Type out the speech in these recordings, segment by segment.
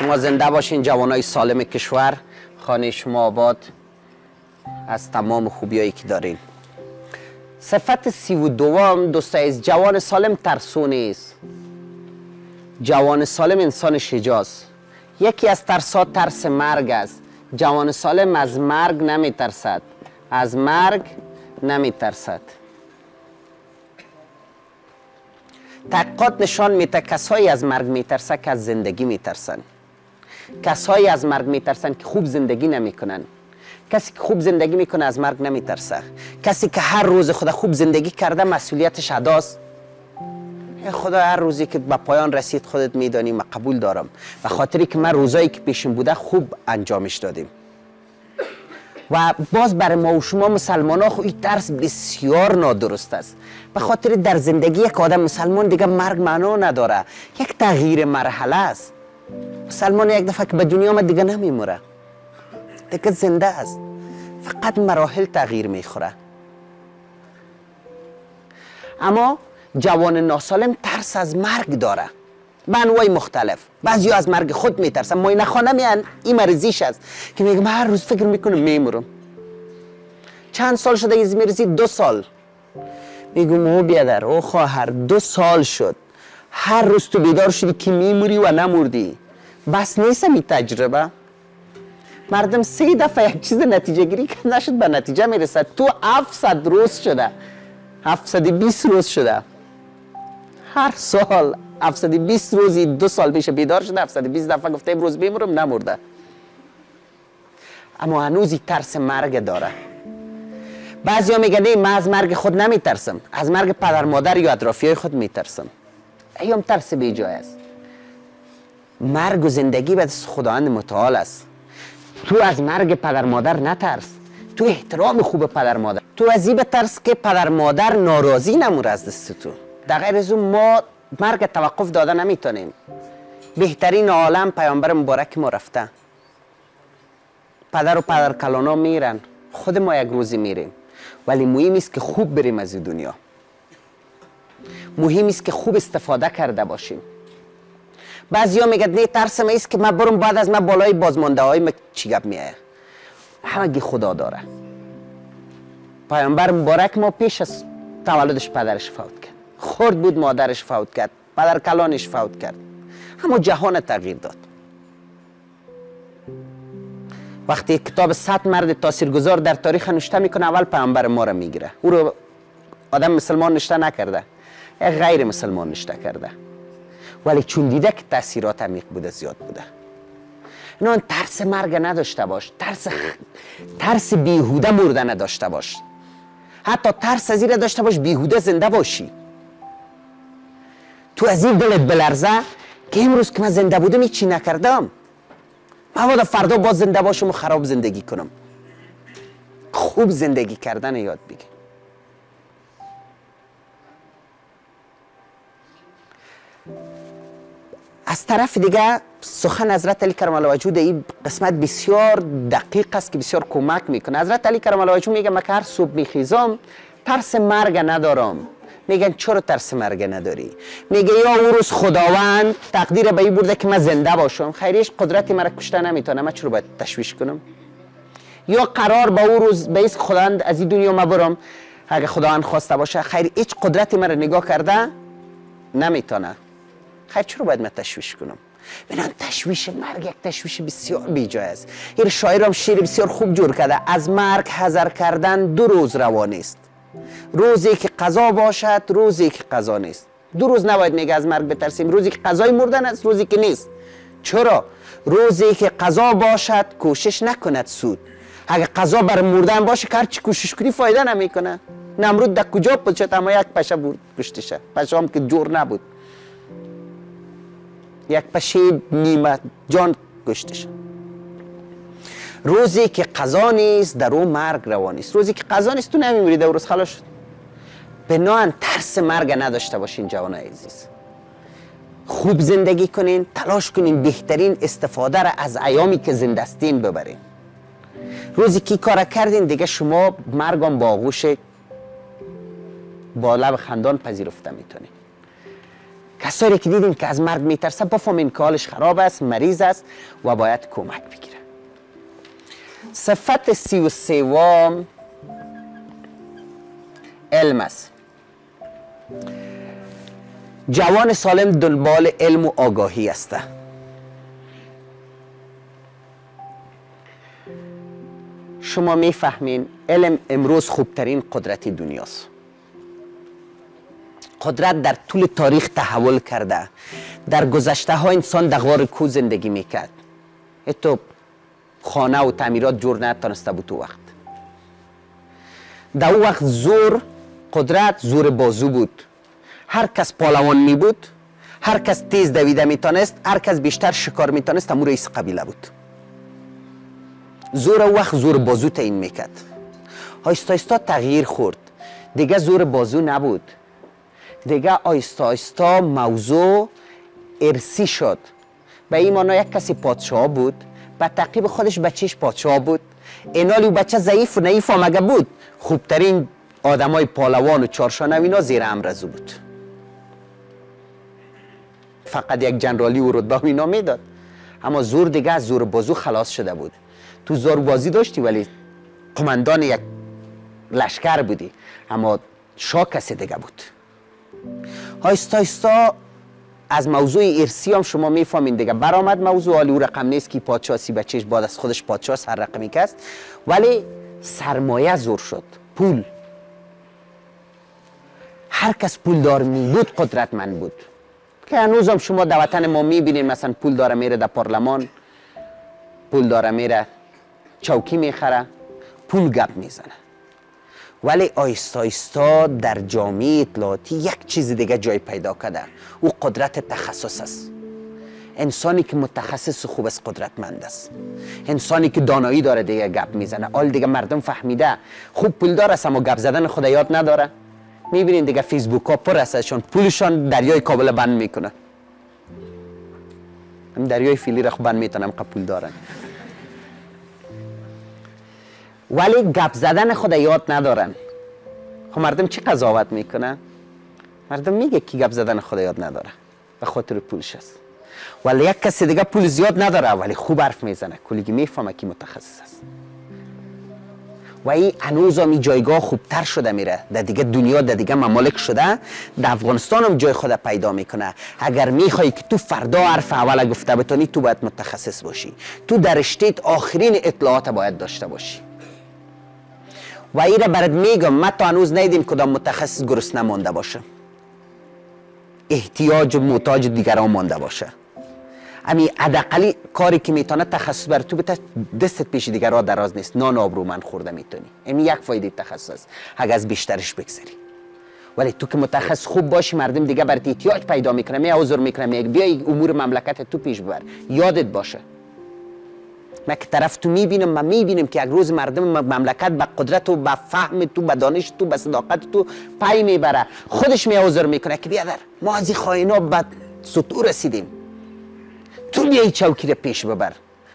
شما زنده باشین جوانای سالم کشور. خانه شما آباد از تمام خوبیایی که دارین. صفت سی و دوم دوست جوان سالم ترسو نیست. جوان سالم انسان شجاست یکی از ترسا ترس مرگ است. جوان سالم از مرگ نمی ترسد از مرگ نمی ترسد تحقیقات نشان میده کسایی از مرگ میترسن که از زندگی میترسن کسایی از مرگ میترسن که خوب زندگی نمی‌کنن. کسی که خوب زندگی می‌کنه از مرگ نمیترسه. کسی که هر روز خدا خوب زندگی کرده مسئولیتش اداست. خدا هر روزی که به پایان رسید خودت میدانی من قبول دارم. و خاطری که من روزایی که پیشم بوده خوب انجامش دادیم. و باز برای ما و شما مسلمان ها این درس بسیار نادرست است. به خاطر در زندگی یک آدم مسلمان دیگه مرگ معنا نداره. یک تغییر مرحله است. مسلمان یک دفعه که به دنیا آمد دیگه نمیموره. دیگه زنده است. فقط مراحل تغییر می‌خوره. اما جوان ناسالم ترس از مرگ داره. به انواع مختلف. بعضی از مرگ خود میترسن. ما نخانه میان این مرزیش است که میگم هر روز فکر می‌کنم میمورم. چند سال شده از می‌رسی دو سال. میگم او بیادر او خواهر دو سال شد. هر روز تو بیدار شدی که میموری و نموردی. بس نیست می تجربه. مردم سه دفعه یک چیز نتیجه گیری که نشد به نتیجه می‌رسد. تو 700 روز شده. 720 روز شده. هر سال 720 روزی دو سال پیش بیدار شده 720 دفعه گفته امروز بیمرم نمورده. اما هنوزی ترس مرگ داره. بعضی ها میگن نه من از مرگ خود نمیترسم. از مرگ پدر مادر یا اطرافی های خود میترسم. ایام ترس بی جای است. مرگ و زندگی به خداوند متعال است. تو از مرگ پدر مادر نترس. تو احترام خوب پدر مادر. تو از این ترس که پدر مادر ناراضی نمور از دست تو. در غیر از ما مرگ توقف داده نمی‌تونیم. بهترین عالم پیامبر مبارک ما رفته. پدر و پدر کلانا میرن. خود ما یک روزی میریم. ولی مهم است که خوب بریم از این دنیا. مهم است که خوب استفاده کرده باشیم. بعضیا میگن نه ترس است که من برم بعد از من بالای بازمانده های چی گپ میایه همگی خدا داره. پیامبر مبارک ما پیش از تولدش پدرش فوت کرد. خورد بود مادرش فوت کرد پدر کلانش فوت کرد. اما جهان تغییر داد. وقتی کتاب صد مرد تاثیرگذار در تاریخ نشته می‌کنه اول پیامبر ما را می‌گیره. او رو آدم مسلمان نشته نکرده. غیر مسلمان نشته کرده. ولی چون دیده که تاثیرات عمیق بوده زیاد بوده. اینا ترس مرگ نداشته باش. ترس ترس بیهوده مرده نداشته باش. حتی ترس از داشته باش بیهوده زنده باشی. تو از این دلت بلرزه که امروز که من زنده بودم چی نکردم. مبادا فردا باز زنده باشم و خراب زندگی کنم. خوب زندگی کردن یاد بگی طرف دیگه سخن حضرت علی کرم الله وجود این قسمت بسیار دقیق است که بسیار کمک می‌کنه. حضرت علی کرم الله وجود میگه من هر صبح میخیزم ترس مرگ ندارم. میگن چرا ترس مرگ نداری؟ میگه یا او روز خداوند تقدیر به این برده که من زنده باشم. خیریش قدرتی مرا کشته نمی‌تونه. من چرا باید تشویش کنم؟ یا قرار به او روز به خداوند از این دنیا ما برم اگه خداوند خواسته باشه خیر هیچ قدرتی مرا نگاه کرده نمی‌تونه. خیر چرا باید من تشویش کنم؟ بنان تشویش مرگ یک تشویش بسیار بیجای است. این شاعر هم شیر بسیار خوب جور کرده. از مرگ حذر کردن دو روز روانی است روزی که قضا باشد روزی که قضا نیست. دو روز نباید میگه از مرگ بترسیم. روزی که قضای مردن است روزی که نیست. چرا؟ روزی که قضا باشد کوشش نکند سود. اگه قضا بر مردن باشه که چی کوشش کنی فایده نمی‌کنه. نمرود در کجا پوچت اما یک پشه بود کشته پشه هم که جور نبود. یک پشه نیمه جان کشته روزی که قضا نیست در اون مرگ روانی است. روزی که قضا نیست تو نمیمیری در روز خلاص شد. ترس مرگ نداشته باشین جوان عزیز. خوب زندگی کنین تلاش کنین بهترین استفاده را از ایامی که زندستین ببرین. روزی که کار کردین دیگه شما مرگم با آغوش با لب خندان پذیرفته می‌تونین. کسایی که دیدیم که از مرگ میترسه بفهمین که حالش خراب است مریض است و باید کمک بگیره. صفت سی و سوم علم است. جوان سالم دنبال علم و آگاهی است. شما می‌فهمین علم امروز خوبترین قدرت دنیاست. قدرت در طول تاریخ تحول کرده. در گذشته ها انسان در غار کو زندگی می‌کرد. تو خانه و تعمیرات جور نتانسته بود تو وقت. در او وقت زور قدرت زور بازو بود. هر کس پالوان می بود هر کس تیز دویده می‌تونست هر کس بیشتر شکار می‌تونست امور رئیس قبیله بود. زور وقت زور بازو تعیین می‌کرد. آیستا تغییر خورد. دیگه زور بازو نبود. دیگه آیستا آیستا موضوع ارسی شد. به این مانا یک کسی پادشاه بود به تعقیب خودش بچهش پادشاه بود. اینالی و بچه ضعیف و نعیف آمگه بود خوبترین آدمای پالوان و چارشانه اینا زیر امرزو بود. فقط یک جنرالی و رتبه اینا می‌داد. اما زور دیگه از زور بازو خلاص شده بود. تو زور بازی داشتی ولی قماندان یک لشکر بودی. اما شاه کسی دیگه بود. آیستا آیستا از موضوع ارسی هم شما می‌فهمین دیگه. برآمد موضوع حالی رقم نیست که پادشاه سی بچهش بعد از خودش پادشاه سر رقمی کست. ولی سرمایه زور شد. پول. هر کس پول دار می بود قدرتمند بود. که هنوز هم شما در وطن ما می‌بینید مثلا پول داره میره در پارلمان پول داره میره چوکی می‌خره پول گپ می‌زنه. ولی آیستا آیستا در جامعه اطلاعاتی یک چیز دیگه جای پیدا کرده. او قدرت تخصص است. انسانی که متخصص خوب است قدرتمند است. انسانی که دانایی داره دیگه گپ می‌زنه. آل دیگه مردم فهمیده. خوب پول داره است اما گپ زدن خدا یاد نداره. می‌بینین دیگه فیسبوک ها پر است چون پولشان دریای کابل بند می‌کنه. دریای فیلی را بند می‌تونم قبول دارن. ولی گپ زدن خود یاد ندارن. خب مردم چی قضاوت می‌کنن؟ مردم میگه کی گپ زدن خود یاد نداره. به خاطر پولش است. ولی یک کسی دیگه پول زیاد نداره ولی خوب حرف می‌زنه. کلیگی می‌فهمه کی متخصص است. و این هنوز هم جایگاه خوبتر شده میره. در دیگه دنیا در دیگه ممالک شده. در افغانستان هم جای خود پیدا می‌کنه. اگر می‌خوای که تو فردا حرف اول گفته بتونی تو باید متخصص باشی. تو در اشتیت آخرین اطلاعات باید داشته باشی. و ایره برات میگم ما تا هنوز نیدیم کدام متخصص گرست نمانده باشه. احتیاج و محتاج دیگران مانده باشه. امی ادقلی کاری که می‌تونه تخصص بر تو بته دستت پیش دیگر را دراز نیست. نان آبرو من خورده می‌تونی. امی یک فایده تخصص. اگه از بیشترش بگذری. ولی تو که متخصص خوب باشی مردم دیگه برات احتیاج پیدا می‌کنه می حضور می‌کنه می بیای امور مملکت تو پیش ببر. یادت باشه. ما که طرف تو می‌بینم ما می‌بینم که یک روز مردم مملکت به قدرت و به فهم تو به دانش تو به صداقت تو پای می‌بره. خودش می حضور می‌کنه که بیادر ما از این خائنا به سطور رسیدیم. تو بیای چوکی رو پیش ببر.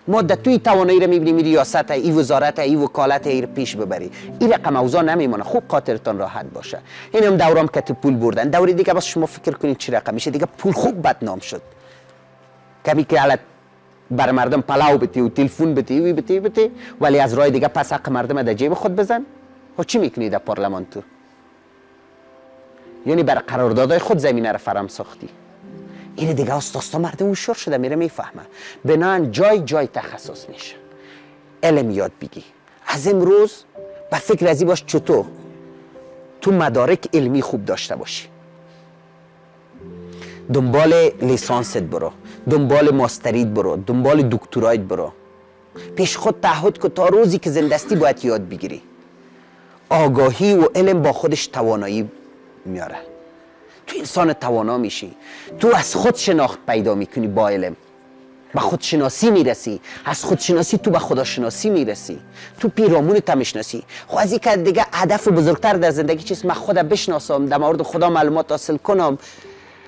ما در توی توانایی رو می‌بینیم ریاست ای وزارت ای وکالت ای رو پیش ببری. این رقم اوضاع نمیمونه. خوب خاطرتان راحت باشه. این هم دورام که پول بردن. دوری دیگه بس شما فکر کنید چی رقم میشه. دیگه پول خوب بدنام شد. کمی که حالت بر مردم پلاو بتی و تلفن بتی وی بتی بتی ولی از راه دیگه پس حق مردم در جیب خود بزن. و خب چی می‌کنی در پارلمان تو؟ یعنی بر قراردادهای خود زمینه رو فرام ساختی. این دیگه استاستا مردم شور شده میره می‌فهمه. بنان جای جای تخصص میشه. علم یاد بگی. از امروز به فکر ازی باش چطور تو مدارک علمی خوب داشته باشی. دنبال لیسانست برو. دنبال ماسترید برو دنبال دکترایت برو. پیش خود تعهد که تا روزی که زندستی باید یاد بگیری. آگاهی و علم با خودش توانایی میاره. تو انسان توانا میشی. تو از خود شناخت پیدا می‌کنی با علم. به خودشناسی می‌رسی. از خودشناسی تو به خداشناسی می‌رسی. تو پیرامون می‌شناسی. خب از که دیگه هدف بزرگتر در زندگی چیست؟ من خودم بشناسم در مورد خدا معلومات حاصل کنم.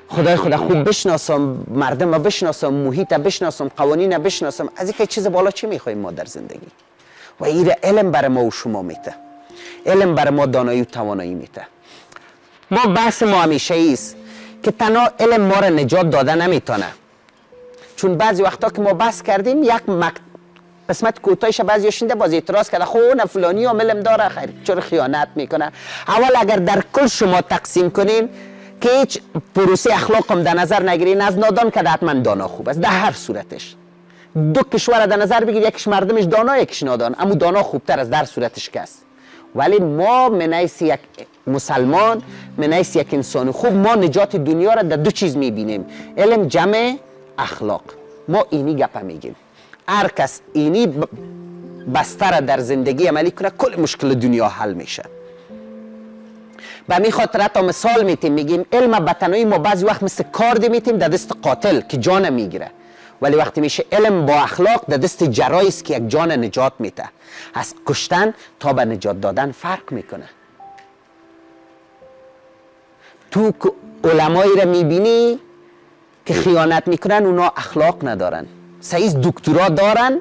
خدای خدا خوب. بشناسم مردم رو بشناسم محیط بشناسم قوانین بشناسم. از اینکه چیز بالا چی می‌خوایم ما در زندگی؟ و این علم بر ما و شما میته علم بر ما دانایی و توانایی میته ما بحث ما همیشه ایست که تنها علم ما را نجات داده نمی‌تونه. چون بعضی وقتا که ما بس کردیم یک مک... قسمت کوتاهش بعضی شنده باز اعتراض کرده خب اون فلانی داره خیر چرا خیانت می‌کنه؟ اول اگر در کل شما تقسیم کنین که هیچ پروسه اخلاق هم در نظر نگیرین از نادان که حتما دانا خوب است در هر صورتش. دو کشور در نظر بگیر یکیش مردمش دانا یکیش نادان. اما دانا خوبتر از در صورتش کس ولی ما منیس یک مسلمان منیس یک انسان خوب. ما نجات دنیا را در دو چیز می‌بینیم. علم جمع اخلاق. ما اینی گپ میگیم. هر کس اینی بستر در زندگی عملی کنه کل مشکل دنیا حل میشه به می خاطر تا مثال میتیم میگیم علم بطنوی ما بعضی وقت مثل کارد میتیم در دست قاتل که جان می‌گیره ولی وقتی میشه علم با اخلاق در دست جرایی است که یک جان نجات میده از کشتن تا به نجات دادن فرق می‌کنه تو علمایی را می‌بینی که خیانت می‌کنن اونا اخلاق ندارن سعیز دکترا دارن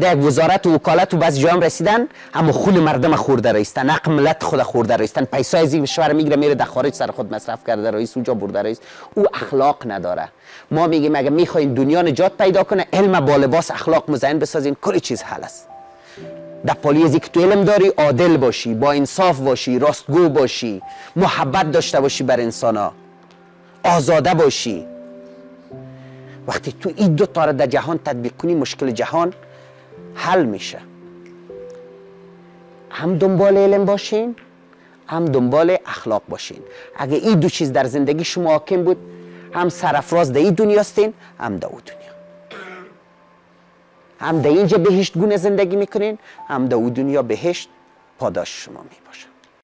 در وزارت و وکالت و بعضی جام رسیدن. اما خون مردم خورده رئیستن حق ملت خود خورده رئیستن پیسای از این کشور می‌گیره میره در خارج سر خود مصرف کرده رئیس اونجا برده رئیس. او اخلاق نداره. ما میگیم اگه می‌خواین دنیا نجات پیدا کنه علم با لباس اخلاق مزین بسازین. کلی چیز حل است. در پالی که تو علم داری عادل باشی با انصاف باشی راستگو باشی محبت داشته باشی بر انسان ها آزاده باشی. وقتی تو این دو تا در جهان تطبیق کنی مشکل جهان حل میشه. هم دنبال علم باشین هم دنبال اخلاق باشین. اگه این دو چیز در زندگی شما حاکم بود هم سرفراز در این دنیا هستین هم در دنیا. هم در اینجا بهشت گونه زندگی می‌کنین هم در دنیا بهشت پاداش شما می‌باشه.